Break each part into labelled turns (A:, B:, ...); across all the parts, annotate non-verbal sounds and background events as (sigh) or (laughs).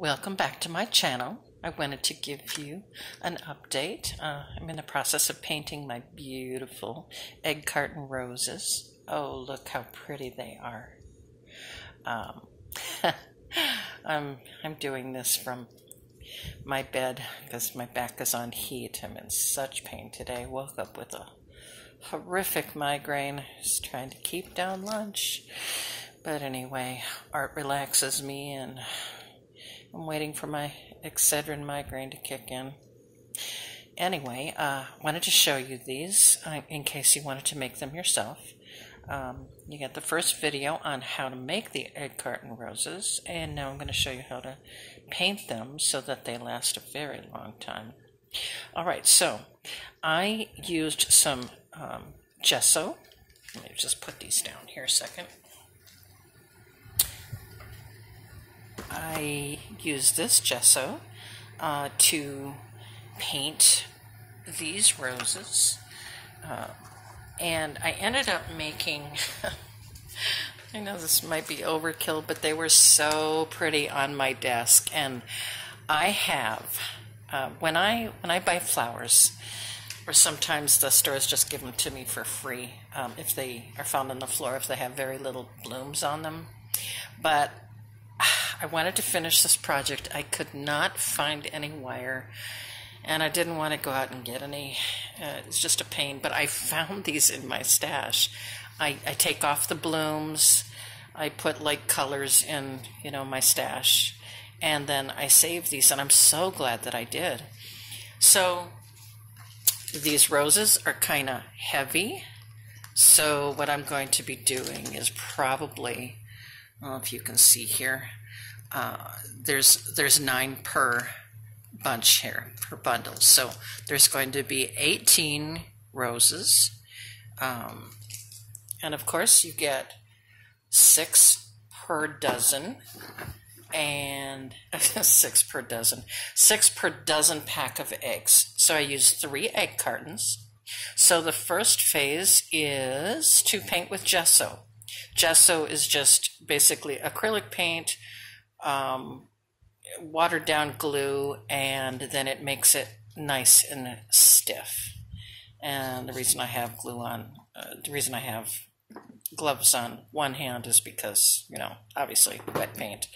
A: Welcome back to my channel. I wanted to give you an update. Uh, I'm in the process of painting my beautiful egg carton roses. Oh, look how pretty they are. Um, (laughs) I'm, I'm doing this from my bed because my back is on heat. I'm in such pain today. Woke up with a horrific migraine. Just trying to keep down lunch. But anyway, art relaxes me and I'm waiting for my Excedrin migraine to kick in. Anyway, uh, wanted to show you these uh, in case you wanted to make them yourself. Um, you get the first video on how to make the egg carton roses, and now I'm going to show you how to paint them so that they last a very long time. All right, so I used some um, gesso. Let me just put these down here a second. I used this gesso uh, to paint these roses. Uh, and I ended up making, (laughs) I know this might be overkill, but they were so pretty on my desk. And I have, uh, when I when I buy flowers, or sometimes the stores just give them to me for free um, if they are found on the floor, if they have very little blooms on them. But I wanted to finish this project. I could not find any wire, and I didn't want to go out and get any. Uh, it's just a pain, but I found these in my stash. I, I take off the blooms, I put like colors in, you know, my stash, and then I save these, and I'm so glad that I did. So these roses are kind of heavy. So what I'm going to be doing is probably, well, if you can see here, uh, there's there's nine per bunch here per bundle. So there's going to be 18 roses, um, and of course you get six per dozen, and (laughs) six per dozen, six per dozen pack of eggs. So I use three egg cartons. So the first phase is to paint with gesso. Gesso is just basically acrylic paint um, watered down glue, and then it makes it nice and stiff. And the reason I have glue on, uh, the reason I have gloves on one hand is because, you know, obviously wet paint.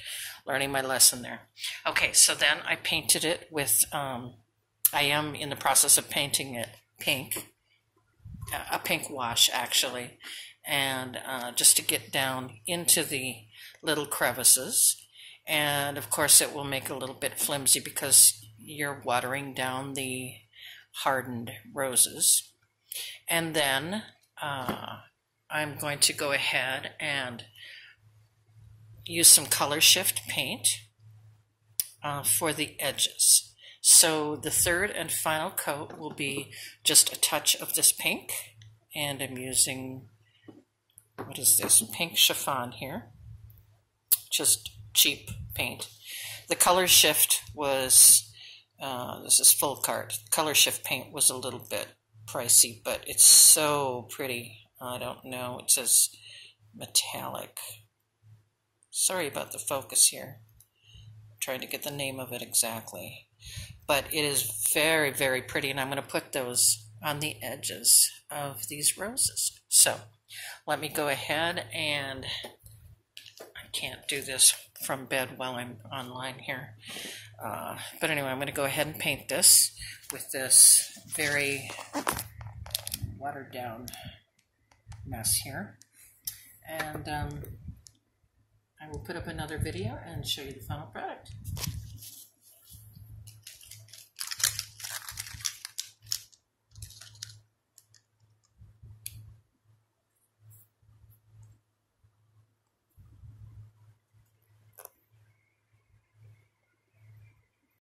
A: Learning my lesson there. Okay, so then I painted it with, um, I am in the process of painting it pink, a pink wash actually, and uh, just to get down into the little crevices. And of course, it will make a little bit flimsy because you're watering down the hardened roses. And then uh, I'm going to go ahead and use some color shift paint uh, for the edges. So the third and final coat will be just a touch of this pink, and I'm using, what is this, pink chiffon here. Just cheap paint. The color shift was, uh, this is FolkArt. Color shift paint was a little bit pricey, but it's so pretty. I don't know. It says metallic. Sorry about the focus here. I'm trying to get the name of it exactly. But it is very, very pretty, and I'm going to put those on the edges of these roses. So let me go ahead and can't do this from bed while I'm online here. Uh, but anyway, I'm going to go ahead and paint this with this very watered down mess here. And um, I will put up another video and show you the final product.